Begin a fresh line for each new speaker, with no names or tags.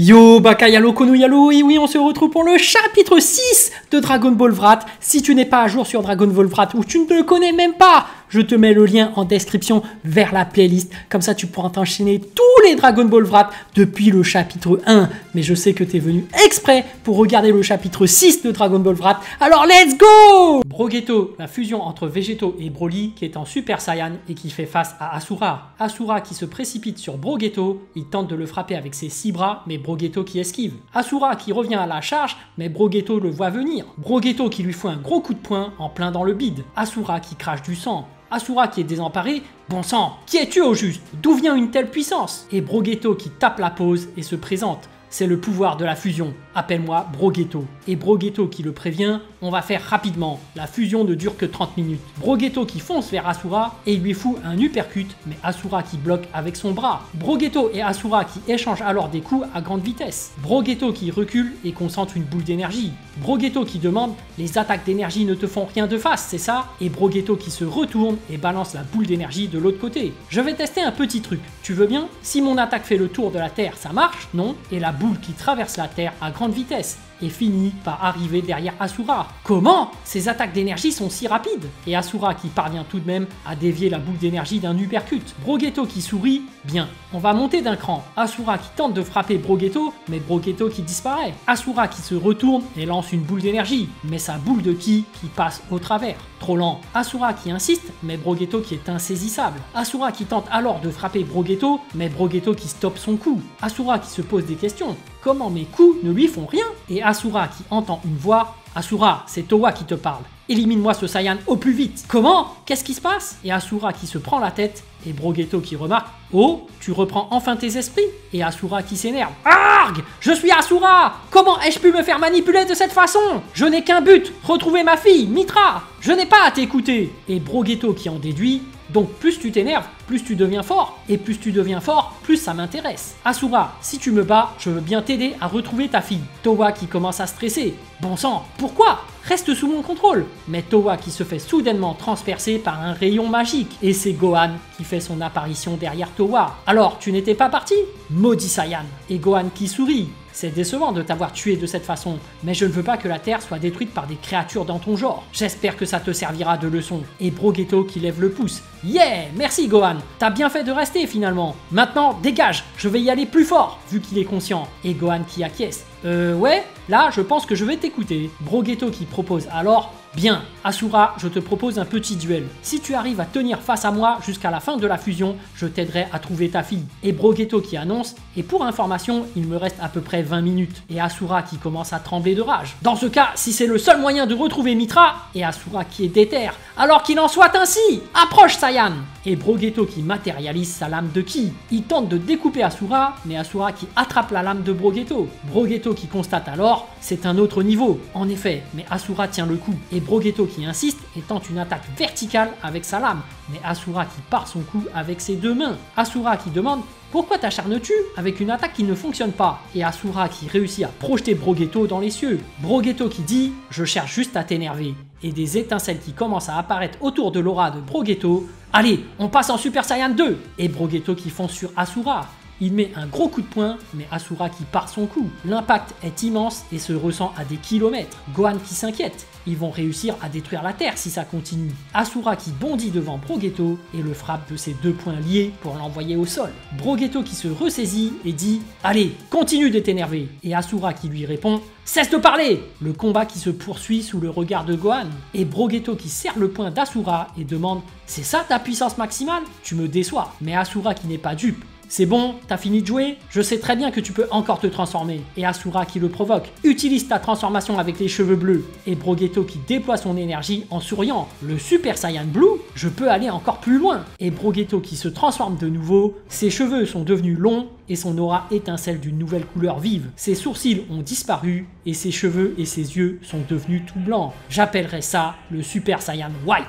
Yo, Bakayalo Konoyalo, et oui, on se retrouve pour le chapitre 6 de Dragon Ball Vrat. Si tu n'es pas à jour sur Dragon Ball Vrat ou tu ne le connais même pas, je te mets le lien en description vers la playlist. Comme ça, tu pourras t'enchaîner tous les Dragon Ball Vrat depuis le chapitre 1. Mais je sais que tu es venu exprès pour regarder le chapitre 6 de Dragon Ball Vrat. Alors, let's go Brogetto, la fusion entre Végéto et Broly qui est en Super Saiyan et qui fait face à Asura. Asura qui se précipite sur Brogetto, il tente de le frapper avec ses six bras, mais Brogetto qui esquive. Asura qui revient à la charge, mais Brogetto le voit venir. Brogetto qui lui fout un gros coup de poing en plein dans le bide. Asura qui crache du sang. Asura qui est désemparé, bon sang, qui es-tu au juste? D'où vient une telle puissance? Et Brogetto qui tape la pause et se présente. C'est le pouvoir de la fusion. Appelle-moi Brogetto. Et Brogetto qui le prévient, on va faire rapidement. La fusion ne dure que 30 minutes. Brogetto qui fonce vers Asura et lui fout un uppercut, mais Asura qui bloque avec son bras. Brogetto et Asura qui échangent alors des coups à grande vitesse. Brogetto qui recule et concentre une boule d'énergie. Brogetto qui demande Les attaques d'énergie ne te font rien de face, c'est ça? Et Brogetto qui se retourne et balance la boule d'énergie de l'autre côté. Je vais tester un petit truc. Tu veux bien? Si mon attaque fait le tour de la Terre, ça marche? Non? Et la boule qui traverse la Terre à grande vitesse et finit par arriver derrière Asura. Comment Ces attaques d'énergie sont si rapides? Et Asura qui parvient tout de même à dévier la boule d'énergie d'un uppercut. Brogetto qui sourit, bien. On va monter d'un cran. Asura qui tente de frapper Brogetto, mais Brogetto qui disparaît. Asura qui se retourne et lance une boule d'énergie, mais sa boule de ki qui passe au travers. Trop lent. Asura qui insiste, mais Brogetto qui est insaisissable. Asura qui tente alors de frapper Brogetto, mais Brogetto qui stoppe son coup. Asura qui se pose des questions. Comment mes coups ne lui font rien. Et Asura qui entend une voix. Asura, c'est Towa qui te parle. Élimine-moi ce Saiyan au plus vite. Comment? Qu'est-ce qui se passe? Et Asura qui se prend la tête et Brogetto qui remarque Oh, tu reprends enfin tes esprits. Et Asura qui s'énerve Arg! Je suis Asura! Comment ai-je pu me faire manipuler de cette façon? Je n'ai qu'un but retrouver ma fille, Mitra! Je n'ai pas à t'écouter! Et Brogetto qui en déduit donc plus tu t'énerves, plus tu deviens fort, et plus tu deviens fort, plus ça m'intéresse. Asura, si tu me bats, je veux bien t'aider à retrouver ta fille. Towa qui commence à stresser. Bon sang, pourquoi? Reste sous mon contrôle. Mais Towa qui se fait soudainement transpercer par un rayon magique. Et c'est Gohan qui fait son apparition derrière Towa. Alors, tu n'étais pas parti? Maudit Saiyan. Et Gohan qui sourit. C'est décevant de t'avoir tué de cette façon, mais je ne veux pas que la Terre soit détruite par des créatures dans ton genre. J'espère que ça te servira de leçon. Et Brogetto qui lève le pouce. Yeah Merci Gohan T'as bien fait de rester finalement. Maintenant, dégage Je vais y aller plus fort, vu qu'il est conscient. Et Gohan qui acquiesce. Euh, ouais? Là, je pense que je vais t'écouter. Brogetto qui propose alors Bien, Asura, je te propose un petit duel. Si tu arrives à tenir face à moi jusqu'à la fin de la fusion, je t'aiderai à trouver ta fille. Et Brogetto qui annonce, et pour information, il me reste à peu près 20 minutes. Et Asura qui commence à trembler de rage. Dans ce cas, si c'est le seul moyen de retrouver Mitra, et Asura qui est déter, alors qu'il en soit ainsi Approche Saiyan Et Brogetto qui matérialise sa lame de ki. Il tente de découper Asura, mais Asura qui attrape la lame de Brogetto. Brogetto qui constate alors, c'est un autre niveau. En effet, mais Asura tient le coup. Brogetto qui insiste et tente une attaque verticale avec sa lame, mais Asura qui part son coup avec ses deux mains. Asura qui demande pourquoi t'acharnes-tu avec une attaque qui ne fonctionne pas? Et Asura qui réussit à projeter Brogetto dans les cieux. Brogetto qui dit Je cherche juste à t'énerver. Et des étincelles qui commencent à apparaître autour de l'aura de Brogetto. Allez, on passe en Super Saiyan 2 Et Brogetto qui fonce sur Asura. Il met un gros coup de poing, mais Asura qui part son coup. L'impact est immense et se ressent à des kilomètres. Gohan qui s'inquiète. Ils vont réussir à détruire la Terre si ça continue. Asura qui bondit devant Brogetto et le frappe de ses deux poings liés pour l'envoyer au sol. Brogetto qui se ressaisit et dit Allez, continue d'être énervé. Et Asura qui lui répond Cesse de parler Le combat qui se poursuit sous le regard de Gohan. Et Brogetto qui serre le poing d'Asura et demande C'est ça ta puissance maximale? Tu me déçois. Mais Asura qui n'est pas dupe c'est bon, t'as fini de jouer? Je sais très bien que tu peux encore te transformer. Et Asura qui le provoque. Utilise ta transformation avec les cheveux bleus. Et Brogetto qui déploie son énergie en souriant. Le Super Saiyan Blue, je peux aller encore plus loin. Et Brogetto qui se transforme de nouveau. Ses cheveux sont devenus longs et son aura étincelle d'une nouvelle couleur vive. Ses sourcils ont disparu et ses cheveux et ses yeux sont devenus tout blancs. J'appellerais ça le Super Saiyan White.